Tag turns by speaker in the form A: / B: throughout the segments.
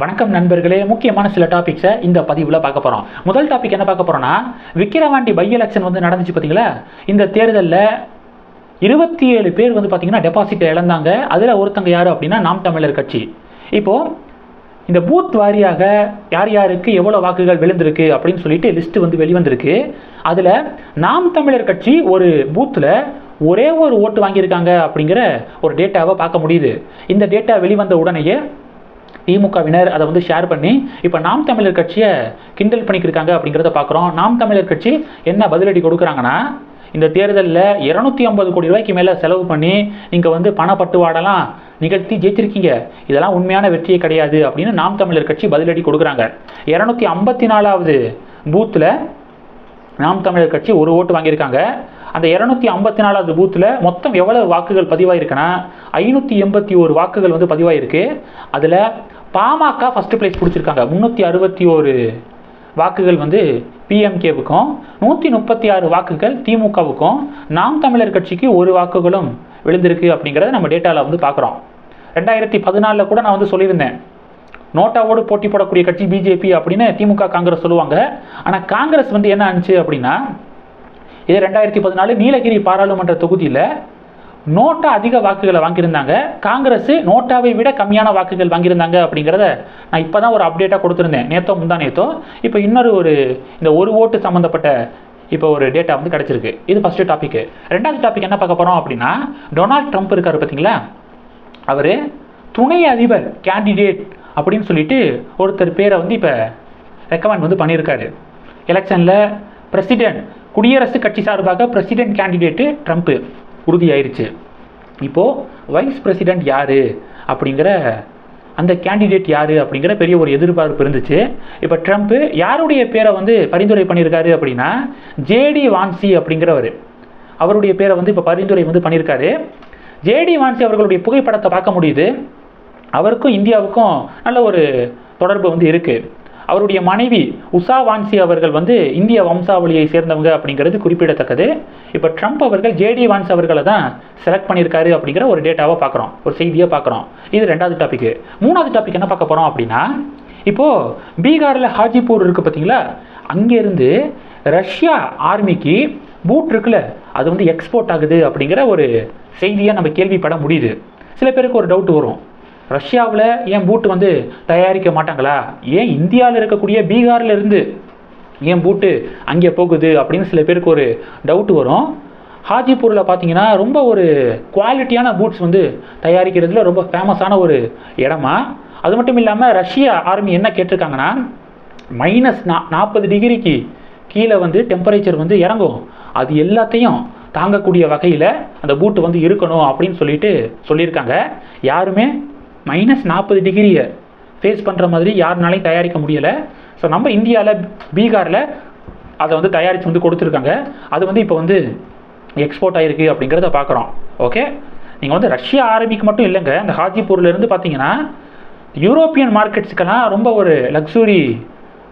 A: வணக்கம் நண்பர்களே முக்கியமான சில டாபிக்ஸை இந்த பதிவில் பார்க்க போகிறோம் முதல் டாபிக் என்ன பார்க்க போகிறோம்னா விக்கிரவாண்டி பை எலெக்ஷன் வந்து நடந்துச்சு பார்த்தீங்களா? இந்த தேர்தலில் இருபத்தி ஏழு பேர் வந்து பார்த்தீங்கன்னா டெபாசிட்டை இழந்தாங்க. அதில் ஒருத்தங்க யார் அப்படின்னா நாம் தமிழர் கட்சி. இப்போது இந்த பூத் வாரியாக யார் யாருக்கு எவ்வளோ வாக்குகள் விழுந்திருக்கு அப்படின்னு சொல்லிட்டு லிஸ்ட்டு வந்து வெளிவந்திருக்கு. அதில் நாம் தமிழர் கட்சி ஒரு பூத்தில் ஒரே ஒரு ஓட்டு வாங்கியிருக்காங்க அப்படிங்கிற ஒரு டேட்டாவை பார்க்க முடியுது. இந்த டேட்டா வெளிவந்த உடனேயே திமுகவினர் அதை வந்து ஷேர் பண்ணி இப்போ நாம் தமிழர் கட்சியை கிண்டல் பண்ணிக்கிருக்காங்க அப்படிங்கிறத பார்க்குறோம் நாம் தமிழர் கட்சி என்ன பதிலடி கொடுக்குறாங்கன்னா இந்த தேர்தலில் இரநூத்தி ஐம்பது கோடி ரூபாய்க்கு மேலே செலவு பண்ணி நீங்கள் வந்து பணப்பட்டுவாடெல்லாம் நிகழ்த்தி ஜெயிச்சிருக்கீங்க. இதெல்லாம் உண்மையான வெற்றியே கிடையாது அப்படின்னு நாம் தமிழர் கட்சி பதிலடி கொடுக்குறாங்க. இரநூத்தி ஐம்பத்தி நாலாவது பூத்தில் நாம் தமிழர் கட்சி ஒரு ஓட்டு வாங்கியிருக்காங்க. அந்த இரநூத்தி ஐம்பத்தி நாலாவது பூத்தில் மொத்தம் எவ்வளவு வாக்குகள் பதிவாயிருக்குன்னா ஐநூற்றி எண்பத்தி ஒரு வாக்குகள் வந்து பதிவாயிருக்கு. அதில் பாமக ஃபஸ்ட்டு பிளேஸ் பிடிச்சிருக்காங்க. முந்நூற்றி அறுபத்தி ஒரு வாக்குகள் வந்து பிஎம்கேவுக்கும் நூற்றி முப்பத்தி ஆறு வாக்குகள் திமுகவுக்கும் நாம் தமிழர் கட்சிக்கு ஒரு வாக்குகளும் விழுந்திருக்கு அப்படிங்கிறத நம்ம டேட்டாவில் வந்து பார்க்குறோம் ரெண்டாயிரத்தி பதினாலில் கூட நான் வந்து சொல்லியிருந்தேன். நோட்டாவோடு போட்டி போடக்கூடிய கட்சி பிஜேபி அப்படின்னு திமுக காங்கிரஸ் சொல்லுவாங்க. ஆனால் காங்கிரஸ் வந்து என்ன ஆச்சு அப்படின்னா இது ரெண்டாயிரத்தி பதினாலு நீலகிரி பாராளுமன்ற தொகுதியில் நோட்டா அதிக வாக்குகளை வாங்கியிருந்தாங்க. காங்கிரஸ் நோட்டாவை விட கம்மியான வாக்குகள் வாங்கியிருந்தாங்க அப்படிங்கிறத நான் இப்போ தான் ஒரு அப்டேட்டாக கொடுத்துருந்தேன். நேத்தோ முந்தா நேத்தோ. இப்போ இன்னொரு ஒரு இந்த ஒரு ஓட்டு சம்மந்தப்பட்ட இப்போ ஒரு டேட்டா வந்து கிடச்சிருக்கு. இது ஃபஸ்ட்டு டாப்பிக்கு ரெண்டாவது டாபிக் என்ன பார்க்க போகிறோம் அப்படின்னா டொனால்ட் ட்ரம்ப் இருக்கார் பார்த்தீங்களா? அவர் துணை அதிபர் கேண்டிடேட் அப்படின்னு சொல்லிட்டு ஒருத்தர் பேரை வந்து இப்போ ரெக்கமெண்ட் வந்து பண்ணியிருக்காரு. எலெக்ஷனில் பிரசிடென்ட் குடியரசுக் கட்சி சார்பாக பிரசிடென்ட் கேண்டிடேட்டு ட்ரம்ப்பு உறுதியாயிருச்சு. இப்போது வைஸ் பிரசிடெண்ட் யார் அப்படிங்கிற அந்த கேண்டிடேட் யார் அப்படிங்கிற பெரிய ஒரு எதிர்பார்ப்பு இருந்துச்சு. இப்போ ட்ரம்ப்பு யாருடைய பேரை வந்து பரிந்துரை பண்ணியிருக்காரு அப்படின்னா ஜேடி வான்சி அப்படிங்கிறவர். அவருடைய பேரை வந்து இப்போ பரிந்துரை வந்து பண்ணியிருக்காரு. ஜேடி வான்சி அவர்களுடைய புகைப்படத்தை பார்க்க முடியுது. அவருக்கும் இந்தியாவுக்கும் நல்ல ஒரு தொடர்பு வந்து இருக்குது அவருடைய மனைவி உஷா வான்சி அவர்கள் வந்து இந்திய வம்சாவளியை சேர்ந்தவங்க அப்படிங்கிறது குறிப்பிடத்தக்கது. இப்போ ட்ரம்ப் அவர்கள் ஜேடி வான்ஸ் அவர்களை தான் செலக்ட் பண்ணியிருக்காரு அப்படிங்கிற ஒரு டேட்டாவை பார்க்குறோம். ஒரு செய்தியை பார்க்குறோம். இது ரெண்டாவது டாபிக் மூணாவது டாபிக் என்ன பார்க்க போகிறோம் அப்படின்னா இப்போது பீகாரில் ஹாஜிப்பூர் இருக்குது பார்த்தீங்களா? அங்கேருந்து ரஷ்யா ஆர்மிக்கு பூட் இருக்குல்ல அது வந்து எக்ஸ்போர்ட் ஆகுது அப்படிங்கிற ஒரு செய்தியாக நம்ம கேள்விப்பட முடியுது. சில பேருக்கு ஒரு டவுட் வரும். ரஷ்யாவில் ஏன் பூட்டு வந்து தயாரிக்க மாட்டாங்களா? ஏன் இந்தியாவில் இருக்கக்கூடிய பீகாரில் இருந்து ஏன் பூட்டு அங்கே போகுது அப்படின்னு சில பேருக்கு ஒரு டவுட் வரும். ஹாஜிப்பூரில் பார்த்தீங்கன்னா ரொம்ப ஒரு குவாலிட்டியான பூட்ஸ் வந்து தயாரிக்கிறதுல ரொம்ப ஃபேமஸான ஒரு இடமா. அது மட்டும் இல்லாமல் ரஷ்ய ஆர்மி என்ன கேட்டிருக்காங்கன்னா மைனஸ் நா நாற்பது டிகிரிக்கு கீழே வந்து டெம்பரேச்சர் வந்து இறங்கும். அது எல்லாத்தையும் தாங்கக்கூடிய வகையில் அந்த பூட்டு வந்து இருக்கணும் அப்படின்னு சொல்லிட்டு சொல்லியிருக்காங்க. யாருமே மைனஸ் நாற்பது டிகிரியை ஃபேஸ் பண்ணுற மாதிரி யாருனாலையும் தயாரிக்க முடியலை. ஸோ நம்ம இந்தியாவில் பீகாரில் அதை வந்து தயாரித்து வந்து கொடுத்துருக்காங்க. அது வந்து இப்போ வந்து எக்ஸ்போர்ட் ஆகிருக்கு அப்படிங்கிறத பார்க்குறோம் ஓகே நீங்கள் வந்து ரஷ்யா ஆரம்பிக்கு மட்டும் இல்லைங்க. இந்த ஹாஜிப்பூர்லேருந்து பார்த்தீங்கன்னா யூரோப்பியன் மார்க்கெட்ஸுக்கெல்லாம் ரொம்ப ஒரு லக்ஸுரி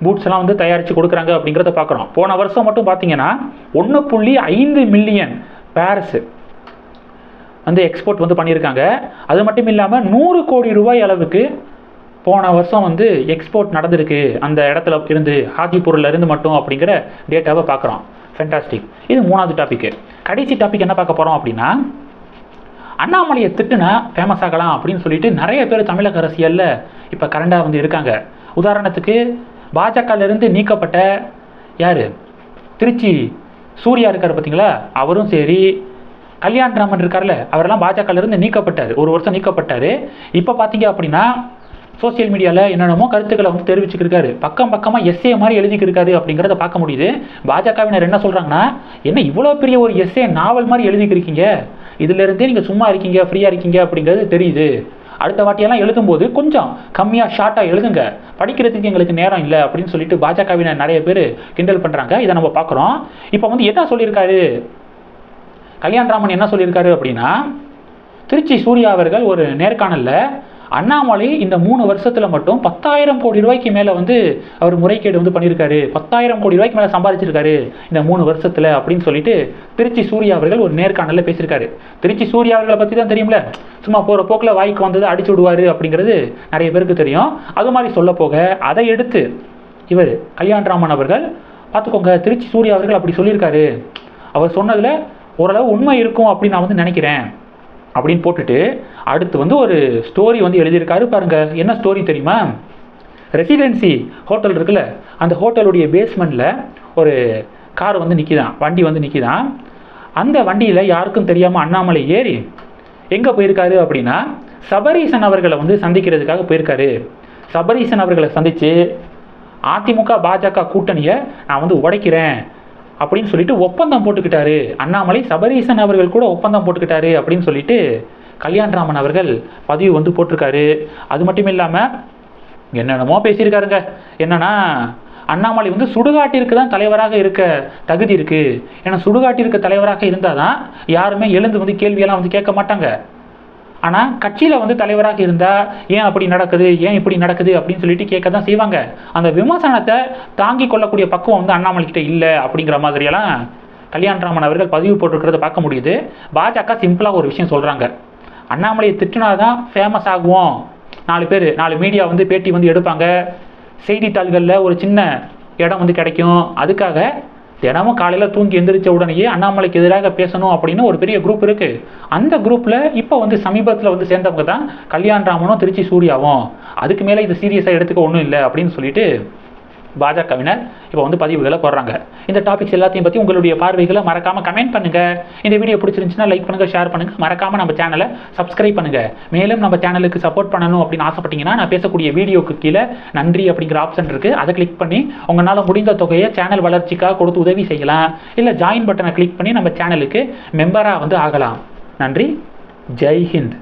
A: பூட்ஸ் எல்லாம் வந்து தயாரித்து கொடுக்குறாங்க அப்படிங்கிறத பார்க்குறோம் போன வருஷம் மட்டும் பார்த்தீங்கன்னா ஒன்று புள்ளி ஐந்து மில்லியன் பேரஸு வந்து எக்ஸ்போர்ட் வந்து பண்ணியிருக்காங்க. அது மட்டும் இல்லாமல் நூறு கோடி ரூபாய் அளவுக்கு போன வருஷம் வந்து எக்ஸ்போர்ட் நடந்திருக்கு. அந்த இடத்துல இருந்து ஹாஜிபூரில் இருந்து மட்டும் அப்படிங்கிற டேட்டாவை பார்க்குறோம். ஃபென்டாஸ்டிக் இது மூணாவது டாபிக்கு கடைசி டாபிக் என்ன பார்க்க போகிறோம் அப்படின்னா அண்ணாமலையை திட்டுனா ஃபேமஸ் ஆகலாம் அப்படின்னு சொல்லிட்டு நிறைய பேர் தமிழக அரசியலில் இப்போ கரண்டாக வந்து இருக்காங்க. உதாரணத்துக்கு பாஜகலேருந்து நீக்கப்பட்ட யார்? திருச்சி சூர்யா இருக்கார் பார்த்தீங்களா அவரும் சரி கல்யாண் ராமன் இருக்கார்ல அவரெல்லாம் பாஜகலேருந்து நீக்கப்பட்டார். ஒரு வருஷம் நீக்கப்பட்டார். இப்போ பார்த்தீங்க அப்படின்னா சோசியல் மீடியாவில் என்னென்னமோ கருத்துக்களை வந்து தெரிவிச்சுக்கிருக்காரு. பக்கம் பக்கமாக எஸ்ஏ மாதிரி எழுதிக்கிருக்காரு அப்படிங்கிறத பார்க்க முடியுது. பாஜகவினர் என்ன சொல்கிறாங்கன்னா என்ன இவ்வளோ பெரிய ஒரு எஸ்ஏ நாவல் மாதிரி எழுதிக்கிருக்கீங்க? இதுலேருந்தே நீங்கள் சும்மா இருக்கீங்க ஃப்ரீயாக இருக்கீங்க அப்படிங்கிறது தெரியுது. அடுத்த வாட்டியெல்லாம் எழுதும்போது கொஞ்சம் கம்மியாக ஷார்ட்டாக எழுதுங்க. படிக்கிறதுக்கு எங்களுக்கு நேரம் இல்லை அப்படின்னு சொல்லிட்டு பாஜகவினர் நிறைய பேர் கிண்டல் பண்ணுறாங்க இதை நம்ம பார்க்குறோம். இப்போ வந்து என்ன சொல்லியிருக்காரு? கல்யாண் ராமன் என்ன சொல்லியிருக்காரு அப்படின்னா திருச்சி சூர்யா அவர்கள் ஒரு நேர்காணலில் அண்ணாமலை இந்த மூணு வருஷத்தில் மட்டும் பத்தாயிரம் கோடி ரூபாய்க்கு மேலே வந்து அவர் முறைகேடு வந்து பண்ணியிருக்காரு. பத்தாயிரம் கோடி ரூபாய்க்கு மேலே சம்பாதிச்சிருக்காரு இந்த மூணு வருஷத்தில் அப்படின்னு சொல்லிட்டு திருச்சி சூர்யா அவர்கள் ஒரு நேர்காணலில் பேசியிருக்காரு. திருச்சி சூர்யா அவர்களை பற்றி தான் தெரியும்ல? சும்மா போகிற போக்கில் வாய்க்கு வந்தது அடிச்சு விடுவார் அப்படிங்கிறது நிறைய பேருக்கு தெரியும். அது மாதிரி சொல்ல போக அதை எடுத்து இவர் கல்யாண்ராமன் அவர்கள் பார்த்துக்கோங்க திருச்சி சூர்யா அவர்கள் அப்படி சொல்லியிருக்காரு. அவர் சொன்னதில் ஓரளவு உண்மை இருக்கும் அப்படின்னு நான் வந்து நினைக்கிறேன். அப்படின்னு போட்டுட்டு அடுத்து வந்து ஒரு ஸ்டோரி வந்து எழுதியிருக்காரு பாருங்க. என்ன ஸ்டோரி தெரியுமா? ரெசிடென்சி ஹோட்டல் இருக்குல்ல அந்த ஹோட்டலுடைய பேஸ்மெண்ட்டில் ஒரு கார் வந்து நிற்கிதான் வண்டி வந்து நிற்கிதான் அந்த வண்டியில் யாருக்கும் தெரியாமல் அண்ணாமலை ஏறி எங்கே போயிருக்காரு அப்படின்னா சபரீசன் அவர்களை வந்து சந்திக்கிறதுக்காக போயிருக்காரு. சபரீசன் அவர்களை சந்தித்து அதிமுக பாஜக கூட்டணியை நான் வந்து உடைக்கிறேன். அப்படின்னு சொல்லிட்டு ஒப்பந்தம் போட்டுக்கிட்டாரு. அண்ணாமலை சபரீசன் அவர்கள் கூட ஒப்பந்தம் போட்டுக்கிட்டாரு அப்படின்னு சொல்லிட்டு கல்யாண்ராமன் அவர்கள் பதிவு வந்து போட்டிருக்காரு. அது மட்டும் இல்லாமல் என்னென்னமோ பேசியிருக்காருங்க. என்னன்னா அண்ணாமலை வந்து சுடுகாட்டிற்கு தான் தலைவராக இருக்க தகுதி இருக்கு. ஏன்னா சுடுகாட்டிற்கு தலைவராக இருந்தால் தான் யாருமே எழுந்து வந்து கேள்வியெல்லாம் வந்து கேட்க மாட்டாங்க. ஆனால் கட்சியில் வந்து தலைவராக இருந்தால் ஏன் அப்படி நடக்குது ஏன் இப்படி நடக்குது அப்படின்னு சொல்லிட்டு கேட்க தான் செய்வாங்க. அந்த விமர்சனத்தை தாங்கி கொள்ளக்கூடிய பக்குவம் வந்து அண்ணாமலைக்கிட்ட இல்லை அப்படிங்கிற மாதிரியெல்லாம் கல்யாணராமன் அவர்கள் பதிவு போட்டிருக்கிறத பார்க்க முடியுது. பாஜக சிம்பிளாக ஒரு விஷயம் சொல்கிறாங்க அண்ணாமலையை திட்டினா தான் ஃபேமஸ் ஆகுவோம். நாலு பேர் நாலு மீடியா வந்து பேட்டி வந்து எடுப்பாங்க. செய்தித்தாள்களில் ஒரு சின்ன இடம் வந்து கிடைக்கும். அதுக்காக தினமும் காலையில் தூங்கி எந்திரிச்ச உடனேயே அண்ணாமலைக்கு எதிராக பேசணும் அப்படின்னு ஒரு பெரிய குரூப் இருக்குது அந்த குரூப்பில் இப்போ வந்து சமீபத்தில் வந்து சேர்ந்தவங்க தான் கல்யாண் ராமனும் திருச்சி சூர்யாவும். அதுக்கு மேலே இது சீரியஸாக எடுத்துக்க ஒன்றும் இல்லை அப்படின்னு சொல்லிட்டு பாஜகவினர் இப்போ வந்து பதிவுகளை போடுறாங்க. இந்த டாபிக்ஸ் எல்லாத்தையும் பற்றி உங்களுடைய பார்வைகளை மறக்காமல் கமெண்ட் பண்ணுங்க. இந்த வீடியோ பிடிச்சிருந்துச்சுன்னா லைக் பண்ணுங்க ஷேர் பண்ணுங்க. மறக்காம நம்ம சேனலை சப்ஸ்கிரைப் பண்ணுங்க. மேலும் நம்ம சேனலுக்கு சப்போர்ட் பண்ணணும் அப்படின்னு ஆசைப்பட்டீங்கன்னா நான் பேசக்கூடிய வீடியோக்கு கீழே நன்றி அப்படிங்கிற ஆப்ஷன் இருக்கு. அதை கிளிக் பண்ணி உங்களால் முடிந்த தொகையை சேனல் வளர்ச்சிக்காக கொடுத்து உதவி செய்யலாம். இல்லை ஜாயின் பட்டனை கிளிக் பண்ணி நம்ம சேனலுக்கு மெம்பராக வந்து ஆகலாம். நன்றி. ஜெய் ஹிந்த்.